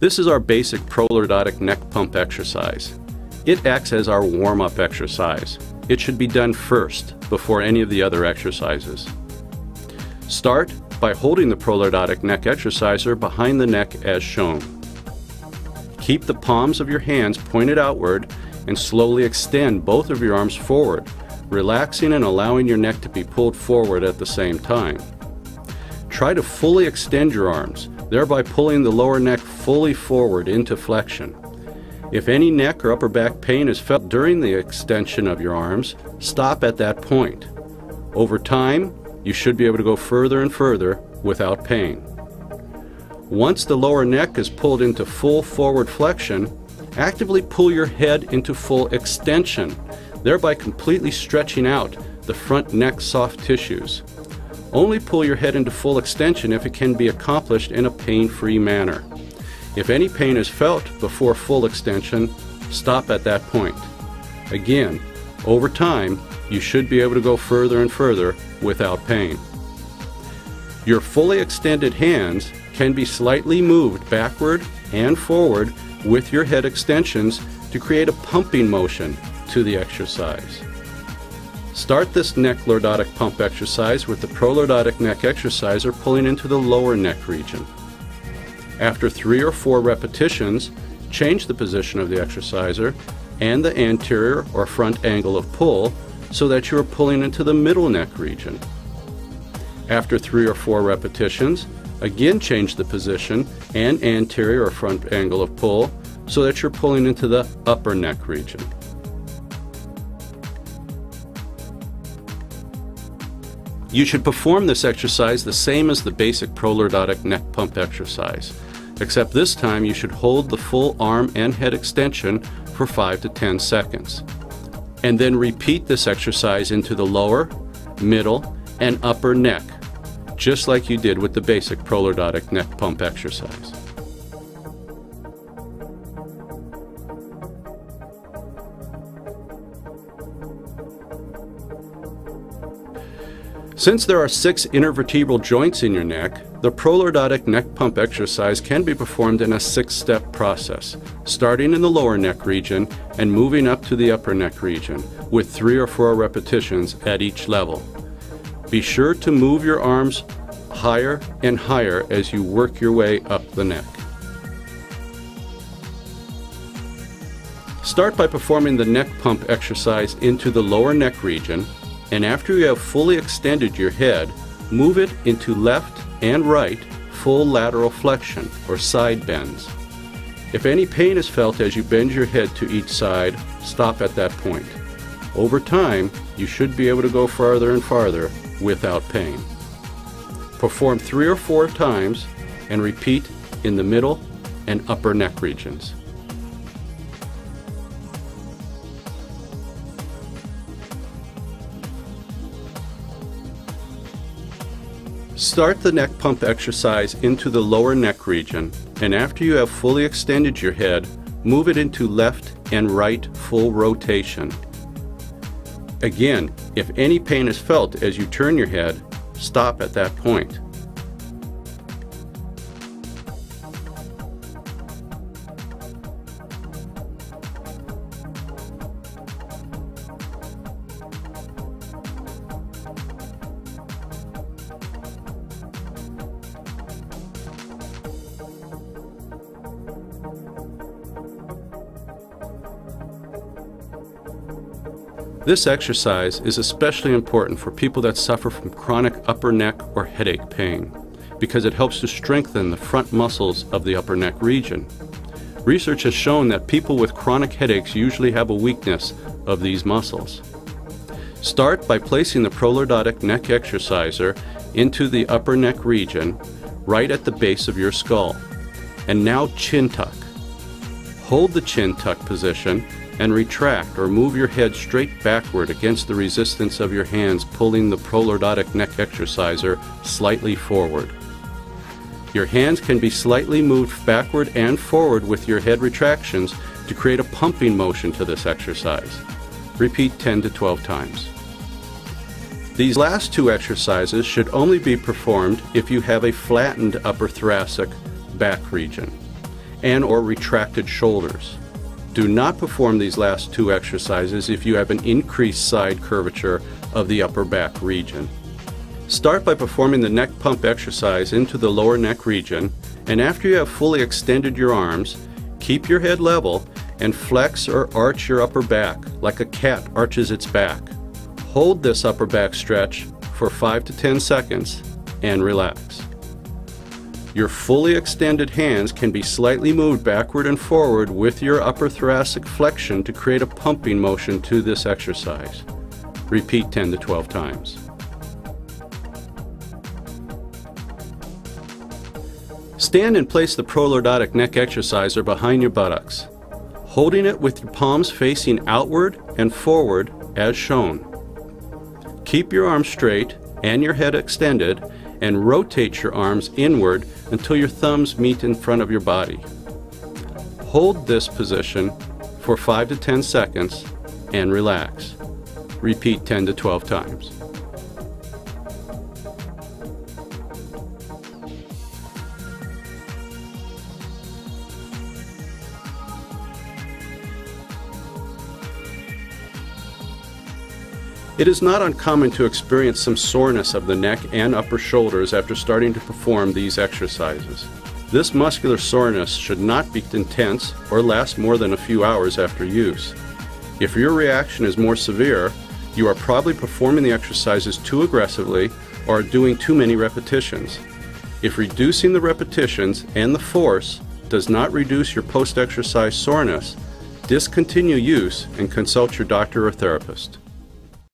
This is our basic prolordotic neck pump exercise. It acts as our warm-up exercise. It should be done first before any of the other exercises. Start by holding the prolordotic neck exerciser behind the neck as shown. Keep the palms of your hands pointed outward and slowly extend both of your arms forward, relaxing and allowing your neck to be pulled forward at the same time. Try to fully extend your arms, thereby pulling the lower neck fully forward into flexion. If any neck or upper back pain is felt during the extension of your arms, stop at that point. Over time, you should be able to go further and further without pain. Once the lower neck is pulled into full forward flexion, actively pull your head into full extension, thereby completely stretching out the front neck soft tissues. Only pull your head into full extension if it can be accomplished in a pain-free manner. If any pain is felt before full extension, stop at that point. Again, over time, you should be able to go further and further without pain. Your fully extended hands can be slightly moved backward and forward with your head extensions to create a pumping motion to the exercise. Start this neck lordotic pump exercise with the prolordotic neck exerciser pulling into the lower neck region. After three or four repetitions, change the position of the exerciser and the anterior or front angle of pull so that you are pulling into the middle neck region. After three or four repetitions, again change the position and anterior or front angle of pull so that you're pulling into the upper neck region. You should perform this exercise the same as the basic prolordotic neck pump exercise, except this time you should hold the full arm and head extension for 5 to 10 seconds. And then repeat this exercise into the lower, middle, and upper neck, just like you did with the basic prolordotic neck pump exercise. Since there are six intervertebral joints in your neck, the prolordotic neck pump exercise can be performed in a six-step process, starting in the lower neck region and moving up to the upper neck region, with three or four repetitions at each level. Be sure to move your arms higher and higher as you work your way up the neck. Start by performing the neck pump exercise into the lower neck region and after you have fully extended your head, move it into left and right full lateral flexion or side bends. If any pain is felt as you bend your head to each side, stop at that point. Over time, you should be able to go farther and farther without pain. Perform three or four times and repeat in the middle and upper neck regions. Start the neck pump exercise into the lower neck region, and after you have fully extended your head, move it into left and right full rotation. Again, if any pain is felt as you turn your head, stop at that point. This exercise is especially important for people that suffer from chronic upper neck or headache pain because it helps to strengthen the front muscles of the upper neck region. Research has shown that people with chronic headaches usually have a weakness of these muscles. Start by placing the prolordotic neck exerciser into the upper neck region right at the base of your skull. And now chin tuck. Hold the chin tuck position and retract or move your head straight backward against the resistance of your hands pulling the prolordotic neck exerciser slightly forward. Your hands can be slightly moved backward and forward with your head retractions to create a pumping motion to this exercise. Repeat 10 to 12 times. These last two exercises should only be performed if you have a flattened upper thoracic back region. and or retracted shoulders. Do not perform these last two exercises if you have an increased side curvature of the upper back region. Start by performing the neck pump exercise into the lower neck region, and after you have fully extended your arms, keep your head level and flex or arch your upper back like a cat arches its back. Hold this upper back stretch for 5 to 10 seconds and relax. Your fully extended hands can be slightly moved backward and forward with your upper thoracic flexion to create a pumping motion to this exercise. Repeat 10 to 12 times. Stand and place the prolordotic neck exerciser behind your buttocks, holding it with your palms facing outward and forward as shown. Keep your arms straight and your head extended and rotate your arms inward until your thumbs meet in front of your body. Hold this position for 5 to 10 seconds and relax. Repeat 10 to 12 times. It is not uncommon to experience some soreness of the neck and upper shoulders after starting to perform these exercises. This muscular soreness should not be intense or last more than a few hours after use. If your reaction is more severe, you are probably performing the exercises too aggressively or doing too many repetitions. If reducing the repetitions and the force does not reduce your post exercise soreness, discontinue use and consult your doctor or therapist.